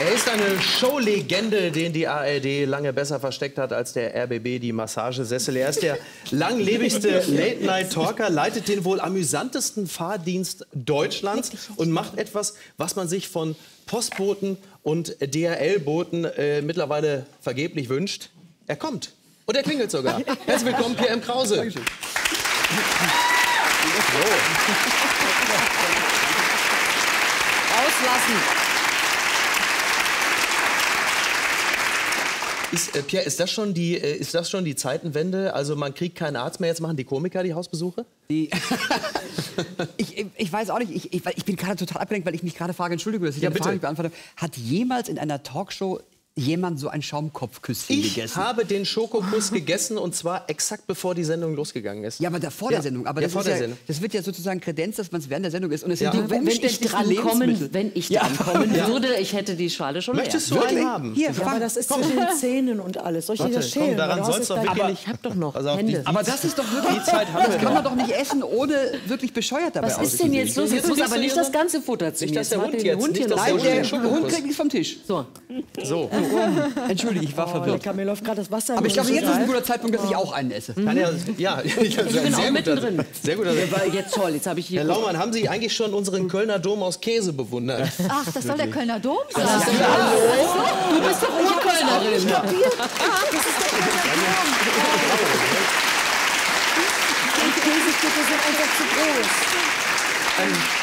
Er ist eine Showlegende, den die ARD lange besser versteckt hat als der RBB die Massagesessel. Er ist der langlebigste Late-Night-Talker, leitet den wohl amüsantesten Fahrdienst Deutschlands und macht etwas, was man sich von Postboten und DRL-Boten äh, mittlerweile vergeblich wünscht. Er kommt. Und er klingelt sogar. Herzlich willkommen, Pierre M. Krause. Dankeschön. Auslassen. Ist, äh, Pierre, ist das, schon die, äh, ist das schon die Zeitenwende? Also man kriegt keinen Arzt mehr, jetzt machen die Komiker die Hausbesuche? Die ich, ich, weiß auch nicht, ich, ich, ich bin gerade total abgelenkt, weil ich mich gerade frage, Entschuldigung, dass ich ja, die Frage nicht beantworte. Hat jemals in einer Talkshow jemand so ein Schaumkopfküsschen ich gegessen? Ich habe den Schokokuss gegessen und zwar exakt bevor die Sendung losgegangen ist. Ja, aber da, vor ja. der Sendung. Aber das, ja, ja, das, wird ja sozusagen Kredenz, dass man es während der Sendung ist. Und es ja. sind die wenn ich drankommen, wenn ich drankommen würde, ich hätte die Schale schon Möchtest leer. du einen haben? Hier, ja, aber das ist zwischen den Zähnen und alles. Soll ich dir das schälen? Komm, daran soll es doch wirklich ich habe doch noch also Hände. aber das ist doch wirklich... Die Zeit haben das kann man doch nicht essen, ohne wirklich bescheuert dabei Was ist denn jetzt los? Jetzt muss aber nicht das ganze Futter zu mir. Nicht, dass der Hund jetzt... Der Hund kriegt nichts vom Tisch. So. So. Entschuldige, ich war oh, verwirrt. Lecker, mir läuft gerade das Wasser Aber ich glaube, jetzt ist ein guter Zeitpunkt, dass ich auch einen esse. Mhm. Ja, ja, ich bin sehr mittendrin. Sehr gut. Jetzt toll, jetzt habe ich hier... Herr Laumann, haben Sie eigentlich schon unseren Kölner Dom aus Käse bewundert? Ach, das soll der Kölner Dom sein? Ja, hallo? Du bist doch Urkölnerin. Das ist der Kölner Dom. Die Käsestücke sind einfach zu groß.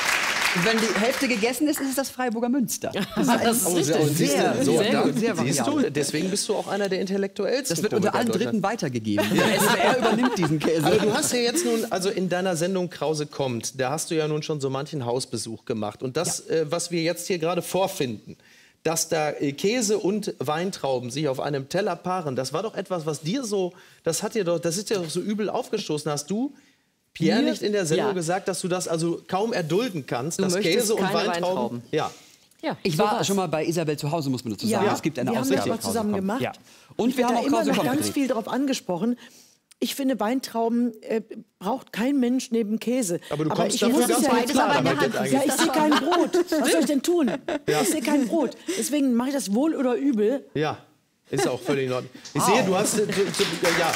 Wenn die Hälfte gegessen ist, ist es das Freiburger Münster. Das, das ist richtig. Sehr, sehr, so, sehr, gut. sehr Siehst du, deswegen bist du auch einer der intellektuellsten. Das wird unter allen Dritten weitergegeben. Der SWR übernimmt diesen Käse. Aber du hast ja jetzt nun, also in deiner Sendung Krause kommt, da hast du ja nun schon so manchen Hausbesuch gemacht. Und das, ja. äh, was wir jetzt hier gerade vorfinden, dass da äh, Käse und Weintrauben sich auf einem Teller paaren, das war doch etwas, was dir so, das hat dir doch, das ist dir doch so übel aufgestoßen. Hast du Pierre nicht in der Sendung ja. gesagt, dass du das also kaum erdulden kannst, du dass Käse und Weintrauben, Weintrauben ja. Ja, ich war schon mal bei Isabel zu Hause, muss man dazu sagen. Ja, es gibt eine wir Ausgabe. haben das mal zusammen gemacht. Ja. Und wir haben auch immer noch ganz viel darauf angesprochen. Ich finde, Weintrauben äh, braucht kein Mensch neben Käse. Aber du kommst aber dafür ganz ja beides klar damit. Ja, ich sehe kein Brot. Was soll ich denn tun? Ja. Ich sehe kein Brot. Deswegen mache ich das wohl oder übel. Ja, ist auch völlig in Ordnung. Ich sehe, du hast... Äh, ja.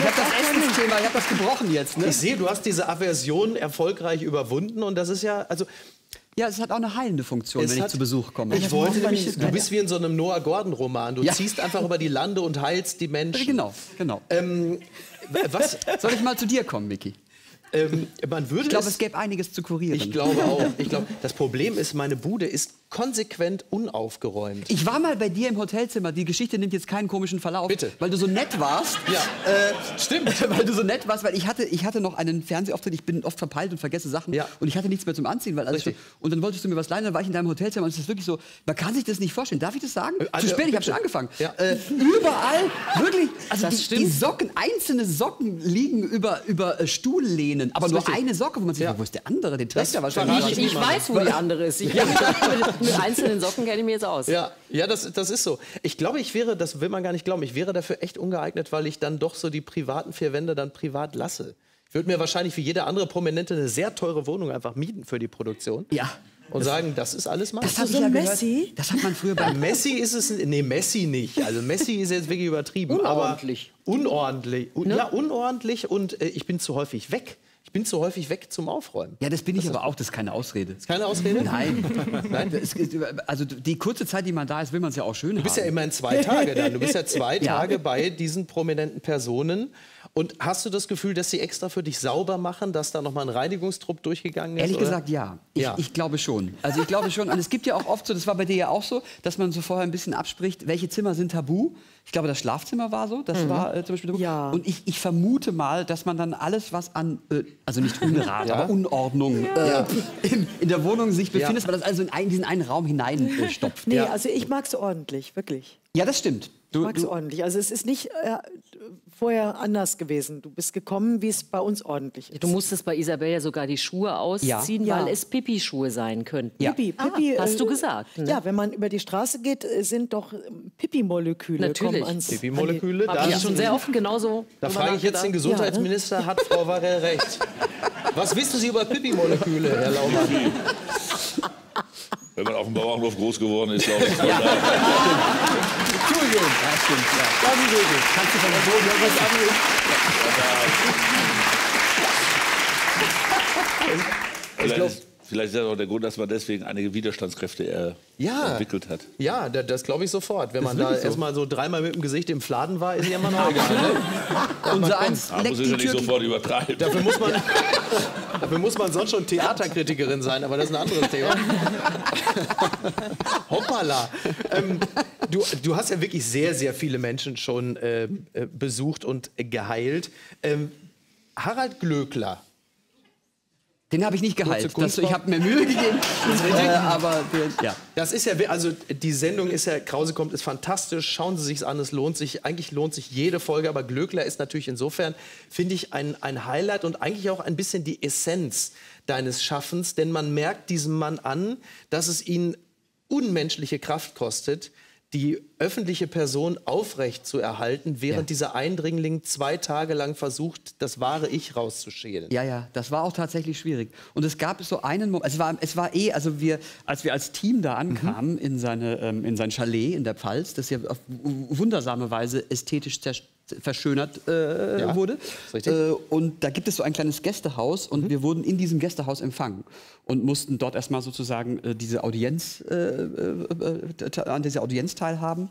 Ich habe das Essensthema, ich habe das gebrochen jetzt. Ne? Ich sehe, du hast diese Aversion erfolgreich überwunden und das ist ja, also ja, es hat auch eine heilende Funktion, es wenn ich zu Besuch komme. Ich wollte nämlich, du bist wie in so einem Noah Gordon Roman. Du ja. ziehst einfach über die Lande und heilst die Menschen. Genau, genau. Ähm, was? Soll ich mal zu dir kommen, Micky? Ähm, man würde ich glaube, es, es gäbe einiges zu kurieren. Ich glaube auch. Ich glaube, das Problem ist, meine Bude ist konsequent unaufgeräumt. Ich war mal bei dir im Hotelzimmer. Die Geschichte nimmt jetzt keinen komischen Verlauf. Bitte. Weil du so nett warst. Ja, äh, stimmt. weil du so nett warst, weil ich hatte, ich hatte noch einen Fernsehauftritt. Ich bin oft verpeilt und vergesse Sachen. Ja. Und ich hatte nichts mehr zum Anziehen. Weil alles und dann wolltest du mir was leihen. Dann war ich in deinem Hotelzimmer. Und es ist wirklich so, man kann sich das nicht vorstellen. Darf ich das sagen? Also, Zu spät, ich habe schon angefangen. Ja. Äh, überall, wirklich. Also das die, die, Socken, einzelne Socken liegen über, über äh, Stuhllehnen. Aber nur richtig. eine Socke, wo man sich ja. wo ist der andere? Den trägt er wahrscheinlich. Ich, ich weiß, wo die andere ist. Ich ja. mit, einzelnen Socken kenne ich mir jetzt aus. Ja, ja das, das ist so. Ich glaube, ich wäre, das will man gar nicht glauben, ich wäre dafür echt ungeeignet, weil ich dann doch so die privaten vier Wände dann privat lasse. Ich würde mir wahrscheinlich wie jede andere Prominente eine sehr teure Wohnung einfach mieten für die Produktion. Ja. Und sagen, das ist alles mein. Das hat so ja Messi? Das hat man früher bei Messi ist es nee Messi nicht. Also Messi ist jetzt wirklich übertrieben, unordentlich. aber unordentlich. Ne? Ja, unordentlich und äh, ich bin zu häufig weg. Ich bin zu häufig weg zum Aufräumen. Ja, das bin ich das aber auch. Das ist keine Ausrede. Ist keine Ausrede? Nein. Nein ist, also die kurze Zeit, die man da ist, will man es ja auch schön haben. Du bist haben. ja immerhin zwei Tage da. Du bist ja zwei ja. Tage bei diesen prominenten Personen. Und hast du das Gefühl, dass sie extra für dich sauber machen, dass da nochmal ein Reinigungstrupp durchgegangen ist? Ehrlich oder? gesagt, ja. Ich, ja. ich glaube schon. Also ich glaube schon. Und es gibt ja auch oft so, das war bei dir ja auch so, dass man so vorher ein bisschen abspricht, welche Zimmer sind tabu. Ich glaube, das Schlafzimmer war so. Das mhm. war äh, zum Beispiel. Ja. Und ich, ich vermute mal, dass man dann alles, was an, äh, also nicht Unrat, ja. aber Unordnung äh, in, in, der Wohnung sich befindet, ja. man das also in einen, diesen einen Raum hineinstopft. nee, also ich mag es ordentlich, wirklich. Ja, das stimmt. Du, ich mag es ordentlich. Also es ist nicht äh, vorher anders gewesen. Du bist gekommen, wie es bei uns ordentlich ist. Du musstest bei Isabel ja sogar die Schuhe ausziehen, ja. weil ja. es Pipi-Schuhe sein könnten. Ja. Pipi, Pipi ah, hast du gesagt. Ne? Ja, wenn man über die Straße geht, äh, sind doch ähm, Pipi-Moleküle. Natürlich. Pipi-Moleküle. Da ich schon sehr offen genauso. Da frage ich jetzt den Gesundheitsminister, ja, ne? hat Frau Varell recht? Was wissen Sie über Pipi-Moleküle, Herr Laumann? wenn man auf dem Bauernhof groß geworden ist, glaube ich. Entschuldigung. Ja, stimmt. Ja. Das ist wirklich. Kannst du von der Boden irgendwas anrufen? Ich glaube, Vielleicht ist das auch der Grund, dass man deswegen einige Widerstandskräfte er ja. entwickelt hat. Ja, das, das glaube ich sofort. Wenn man da so. erstmal so dreimal mit dem Gesicht im Fladen war, ist ja immer noch egal. Ne? Unser eins da muss ich ja nicht sofort übertreiben. Dafür muss, man, dafür muss man sonst schon Theaterkritikerin sein, aber das ist ein anderes Thema. Hoppala. Ähm, du, du hast ja wirklich sehr, sehr viele Menschen schon äh, äh besucht und geheilt. Ähm, Harald Glöckler den habe ich nicht geheilt. Das, ich habe mir Mühe gegeben. äh, aber ja. Das ist ja, also die Sendung ist ja, Krause kommt, ist fantastisch. Schauen Sie sich an, es lohnt sich. Eigentlich lohnt sich jede Folge, aber Glöckler ist natürlich insofern, finde ich, ein, ein Highlight und eigentlich auch ein bisschen die Essenz deines Schaffens. Denn man merkt diesem Mann an, dass es ihn unmenschliche Kraft kostet, die öffentliche Person aufrecht zu erhalten, während ja. dieser Eindringling zwei Tage lang versucht, das wahre Ich rauszuschälen. Ja, ja, das war auch tatsächlich schwierig. Und es gab so einen Moment, es war, es war eh, also wir, als wir als Team da ankamen mhm. in, seine, ähm, in sein Chalet in der Pfalz, das ja auf wundersame Weise ästhetisch zerstört verschönert äh, ja, wurde. Äh, und da gibt es so ein kleines Gästehaus und mhm. wir wurden in diesem Gästehaus empfangen und mussten dort erstmal sozusagen äh, diese Audienz, äh, äh, an dieser Audienz teilhaben.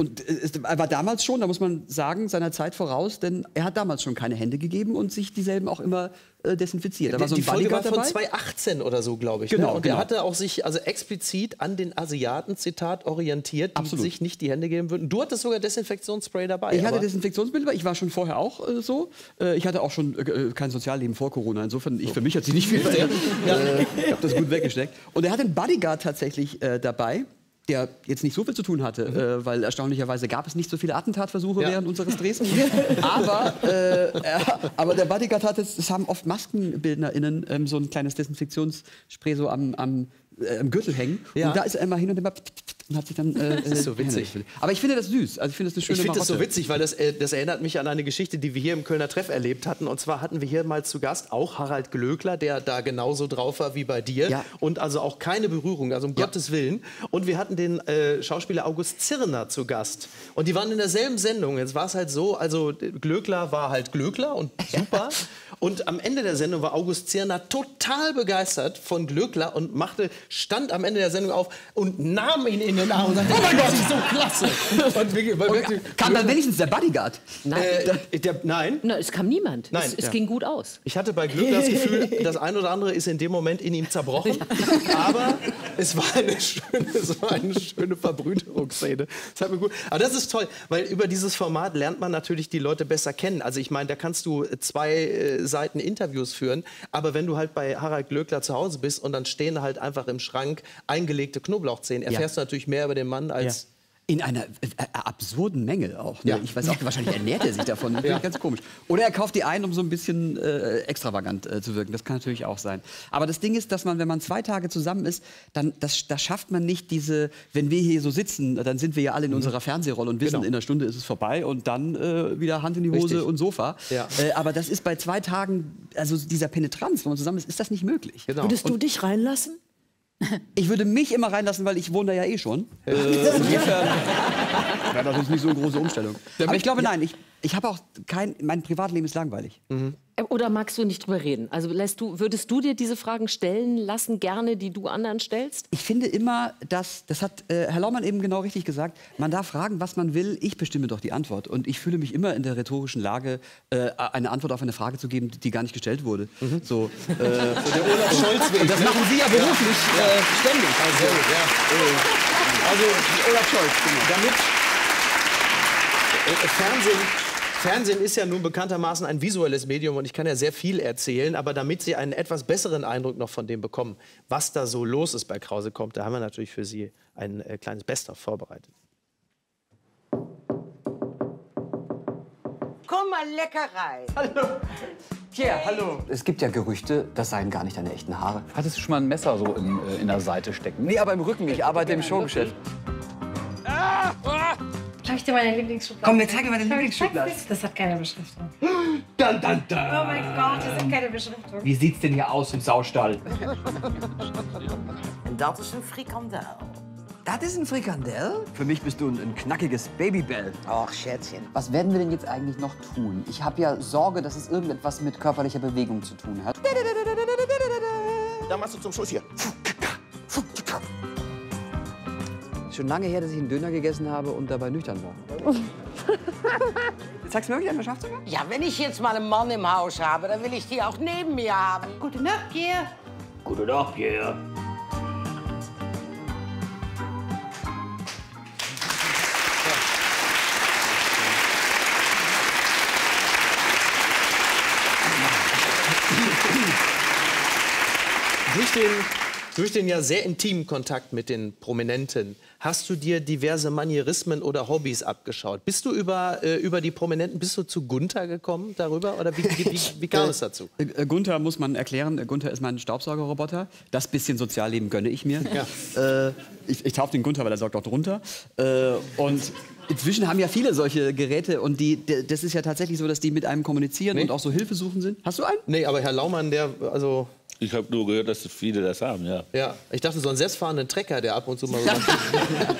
Und er war damals schon, da muss man sagen, seiner Zeit voraus, denn er hat damals schon keine Hände gegeben und sich dieselben auch immer äh, desinfiziert. Da war so ein die Folge war von dabei. 2018 oder so, glaube ich. Ne? Genau. Ne? Und genau. er hatte auch sich also explizit an den Asiaten, Zitat, orientiert, die Absolut. sich nicht die Hände geben würden. Du hattest sogar Desinfektionsspray dabei. Ich hatte Desinfektionsmittel, ich war schon vorher auch äh, so. Äh, ich hatte auch schon äh, kein Sozialleben vor Corona. Insofern, ich, für mich hat sich nicht viel verändert. ja. ich habe das gut weggesteckt. Und er hat einen Bodyguard tatsächlich äh, dabei der jetzt nicht so viel zu tun hatte, mhm. äh, weil erstaunlicherweise gab es nicht so viele Attentatversuche ja. während unseres Drehs. aber, äh, aber der Bodyguard hat es, es haben oft MaskenbildnerInnen ähm, so ein kleines Desinfektionsspray so am, am, äh, am Gürtel hängen. Ja. Und da ist er immer hin und immer und hat sich dann. Äh, das ist so witzig. Aber ich finde das süß. Also ich finde das eine schöne Ich finde das so witzig, weil das, äh, das erinnert mich an eine Geschichte, die wir hier im Kölner Treff erlebt hatten. Und zwar hatten wir hier mal zu Gast auch Harald Glöckler, der da genauso drauf war wie bei dir. Ja. Und also auch keine Berührung, also um ja. Gottes Willen. Und wir hatten den äh, Schauspieler August Zirner zu Gast. Und die waren in derselben Sendung. Jetzt war es halt so, also Glöckler war halt Glöckler und super. Und am Ende der Sendung war August Zirner total begeistert von Glöckler und machte, stand am Ende der Sendung auf und nahm ihn in den Arm und sagte, oh mein Gott, das ist so klasse. Und wirklich, und kam dann wenigstens der Bodyguard? Nein. Äh, der, nein. Na, es kam niemand. Nein, es, es ja. ging gut aus. Ich hatte bei Glück das Gefühl, das eine oder andere ist in dem Moment in ihm zerbrochen. Aber es war eine schöne, es war eine schöne Verbrüderungsszene. Das hat mir gut. Aber das ist toll, weil über dieses Format lernt man natürlich die Leute besser kennen. Also ich meine, da kannst du zwei äh, Seiten Interviews führen, aber wenn du halt bei Harald Glöckler zu Hause bist und dann stehen halt einfach im Schrank eingelegte Knoblauchzehen, erfährst ja. du natürlich mehr über den Mann als ja. In einer äh, äh, absurden Menge auch. Ne? Ja. Ich weiß auch, wahrscheinlich ernährt er sich davon. Das ja. ganz komisch. Oder er kauft die ein, um so ein bisschen äh, extravagant äh, zu wirken. Das kann natürlich auch sein. Aber das Ding ist, dass man, wenn man zwei Tage zusammen ist, dann das, das schafft man nicht diese, wenn wir hier so sitzen, dann sind wir ja alle in mhm. unserer Fernsehrolle und wissen, genau. in einer Stunde ist es vorbei und dann äh, wieder Hand in die Hose Richtig. und Sofa. Ja. Äh, aber das ist bei zwei Tagen, also dieser Penetranz, wenn man zusammen ist, ist das nicht möglich. Genau. Würdest du dich reinlassen? Ich würde mich immer reinlassen, weil ich wohne da ja eh schon. Äh, insofern wäre das jetzt nicht so eine große Umstellung. Aber ich glaube, nein, ich, ich habe auch kein, mein Privatleben ist langweilig. Mhm. Oder magst du nicht drüber reden? Also lässt du, würdest du dir diese Fragen stellen lassen, gerne, die du anderen stellst? Ich finde immer, dass, das hat äh, Herr Laumann eben genau richtig gesagt, man darf fragen, was man will, ich bestimme doch die Antwort. Und ich fühle mich immer in der rhetorischen Lage, äh, eine Antwort auf eine Frage zu geben, die gar nicht gestellt wurde. Mhm. So, äh, so der Olaf Scholz Und das machen Sie ja beruflich ja. Äh, ständig. Also, ja. also Olaf Scholz, genau. Damit äh, Fernsehen Fernsehen ist ja nun bekanntermaßen ein visuelles Medium und ich kann ja sehr viel erzählen, aber damit Sie einen etwas besseren Eindruck noch von dem bekommen, was da so los ist bei Krause kommt, da haben wir natürlich für Sie ein äh, kleines Best-of vorbereitet. Komm mal lecker rein. Hallo. Tja, hallo. Es gibt ja Gerüchte, das seien gar nicht deine echten Haare. Hattest du schon mal ein Messer so in, äh, in der Seite stecken? Nee, aber im Rücken. Ich arbeite im Showgeschäft. Zeig dir meine Lieblingsschublade. Komm, wir zeigen mal deine Lieblingsschublade. Das hat keine Beschriftung. Dun, dun, dun. Oh mein Gott, das sind keine Beschriftung. Wie sieht's denn hier aus im Saustall? Das ist ein Frikandel. Das ist ein Frikandel? Für mich bist du ein, ein knackiges Babybell. Ach, Schätzchen. Was werden wir denn jetzt eigentlich noch tun? Ich habe ja Sorge, dass es irgendetwas mit körperlicher Bewegung zu tun hat. Da machst du zum Schluss hier. Schon lange her, dass ich einen Döner gegessen habe und dabei nüchtern war. Zeigst du mir wirklich einmal Schlafzimmer? Ja, wenn ich jetzt mal einen Mann im Haus habe, dann will ich die auch neben mir haben. Gute Nacht, Pierre. Gute Nacht, Pierre. Durch den, durch den ja sehr intimen Kontakt mit den Prominenten hast du dir diverse Manierismen oder Hobbys abgeschaut. Bist du über, äh, über die Prominenten, bist du zu Gunther gekommen darüber? Oder wie, wie, wie, kam es dazu? Äh, äh, Gunther muss man erklären. Äh, Gunther ist mein Staubsaugerroboter. Das bisschen Sozialleben gönne ich mir. Ja. Äh, ich, ich taufe den Gunther, weil er sorgt auch drunter. Äh, und inzwischen haben ja viele solche Geräte und die, das ist ja tatsächlich so, dass die mit einem kommunizieren nee. und auch so Hilfe suchen sind. Hast du einen? Nee, aber Herr Laumann, der, also ich habe nur gehört, dass viele das haben, ja. Ja, ich dachte, so einen selbstfahrenden Trecker, der ab und zu mal so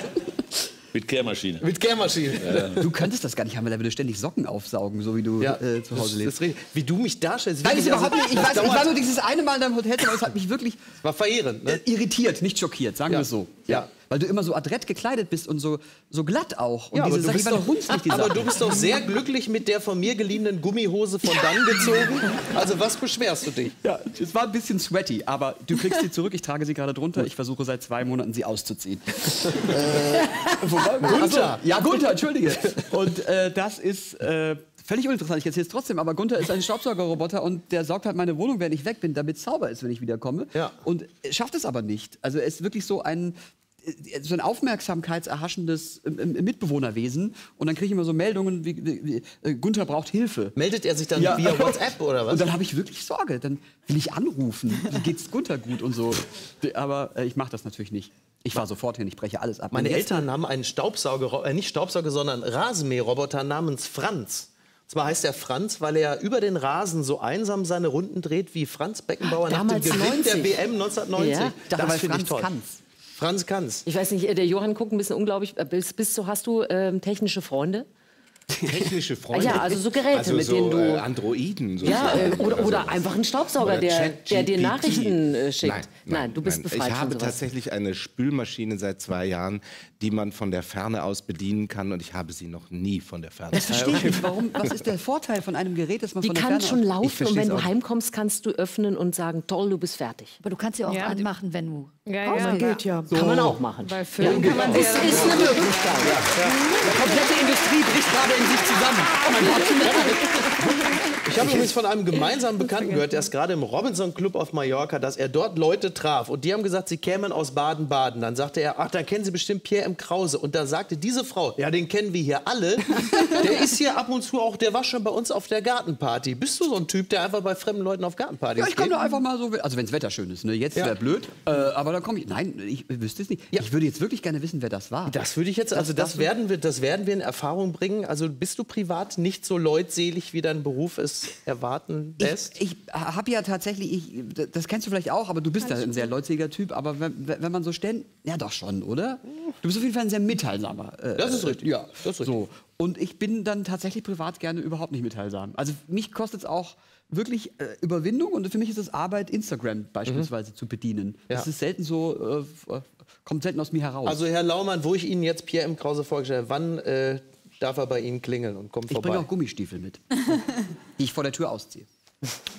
Mit Kehrmaschine. Mit Kehrmaschine. Ja. Du könntest das gar nicht haben, weil er würde ständig Socken aufsaugen, so wie du ja, äh, zu Hause lebst. Das, wie du mich darstellst. Nein, ist überhaupt nicht. Ich, weiß, ich war nur dieses eine Mal in deinem Hotelzimmer, das hat mich wirklich war verheerend, ne? Äh, irritiert, nicht schockiert, sagen ja. wir es so. Ja. Weil du immer so adrett gekleidet bist und so, so glatt auch. Und ja, aber, du bist doch, die aber du bist doch sehr glücklich mit der von mir geliehenen Gummihose von dann gezogen. Also was beschwerst du dich? Ja, es war ein bisschen sweaty, aber du kriegst sie zurück. Ich trage sie gerade drunter. Ich versuche seit zwei Monaten, sie auszuziehen. äh, Gunther. Also, ja, Gunther, entschuldige. Und äh, das ist... Äh, völlig uninteressant, ich erzähle es trotzdem, aber Gunther ist ein Staubsaugerroboter und der saugt halt meine Wohnung, wenn ich weg bin, damit es sauber ist, wenn ich wiederkomme. Ja. Und schafft es aber nicht. Also er ist wirklich so ein so ein aufmerksamkeitserhaschendes Mitbewohnerwesen und dann kriege ich immer so Meldungen wie, wie, wie, äh, Gunther braucht Hilfe. Meldet er sich dann ja. via WhatsApp oder was? Und dann habe ich wirklich Sorge, dann will ich anrufen, wie geht's Gunther gut und so. Aber äh, ich mache das natürlich nicht. Ich fahre sofort hin, ich breche alles ab. Meine Eltern haben einen Staubsauger, äh, nicht Staubsauger, sondern Rasenmäherroboter namens Franz. Zwar heißt er Franz, weil er über den Rasen so einsam seine Runden dreht wie Franz Beckenbauer Damals nach dem Gewinn 90. der WM 1990. Ja. Das, das finde ich toll. Kann's. Franz kann's. Ich weiß nicht, äh, der Johann guckt ein bisschen unglaublich. Äh, bist, bist du, hast du ähm, technische Freunde? Technische Freunde? Ja, also so Geräte, also mit so, denen du... Äh, Androiden sozusagen. Ja, äh, oder, oder einfach ein Staubsauger, der, der dir Nachrichten äh, schickt. Nein, nein, nein, du bist nein. befreit Ich habe tatsächlich eine Spülmaschine seit zwei Jahren, die man von der Ferne aus bedienen kann und ich habe sie noch nie von der Ferne Das verstehe ich nicht. Warum, was ist der Vorteil von einem Gerät, das man Die von der kann Ferne schon aus... Ich laufen und wenn du heimkommst, kannst du öffnen und sagen, toll, du bist fertig. Aber du kannst ja auch Ja. anmachen, wenn du Ja, ja. willst. Geht ja. Kann man auch machen. Bei Filmen kann man Es sich ist eine Möglichkeit. Die komplette Industrie bricht gerade in sich zusammen. Oh mein Gott. Ich habe übrigens von einem gemeinsamen Bekannten gehört, der ist gerade im Robinson Club auf Mallorca, dass er dort Leute traf. Und die haben gesagt, sie kämen aus Baden-Baden. Dann sagte er, ach, dann kennen Sie bestimmt Pierre M. Krause. Und da sagte diese Frau, ja, den kennen wir hier alle. Der ist hier ab und zu auch, der war schon bei uns auf der Gartenparty. Bist du so ein Typ, der einfach bei fremden Leuten auf Gartenpartys Ja, ich komme da einfach mal so, also wenn das Wetter schön ist. Ne? Jetzt Ja. wäre blöd, äh, aber dann komme ich. Nein, ich wüsste es nicht. Ich würde jetzt wirklich gerne wissen, wer das war. Das würde ich jetzt, also das, das- werden wir, das werden wir in Erfahrung bringen. Also bist du privat nicht so leutselig, wie dein Beruf erwarten lässt? Ich, ich habe ja tatsächlich, ich, das kennst du vielleicht auch, aber du bist ja ein sehr leutsiger Typ. Aber wenn, wenn man so ständig, ja doch schon, oder? Du bist auf jeden Fall ein sehr mitteilsamer. äh, Das ist richtig. Ja, Das ist so. Und ich bin dann tatsächlich privat gerne überhaupt nicht mitteilsam. Also mich kostet es auch wirklich äh, Überwindung und für mich ist es Arbeit, Instagram beispielsweise zu bedienen. Das Ja. ist selten so, äh, kommt selten aus mir heraus. Also Herr Laumann, wo ich Ihnen jetzt Pierre M. Krause vorgestellt habe, wann äh, darf er bei Ihnen klingeln und kommt ich bringe vorbei? auch Gummistiefel mit, die ich vor der Tür ausziehe.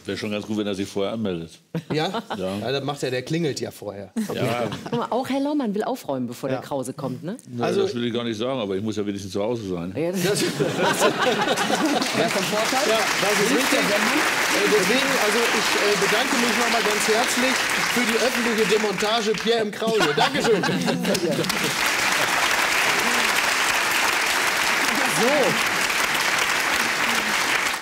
Wäre schon ganz gut, wenn er sich vorher anmeldet. Ja? Ja. ja? Das macht er, der klingelt ja vorher. Ja, Guck mal, auch Herr Laumann will aufräumen, bevor Ja. der Krause kommt, ne? also, das will ich gar nicht sagen, aber ich muss ja wenigstens zu Hause sein. Ja, das- Wer vom Vorteil? Ja, das ist richtig. Deswegen, also ich äh, bedanke mich nochmal ganz herzlich für die öffentliche Demontage Pierre M. Krause. Dankeschön. So,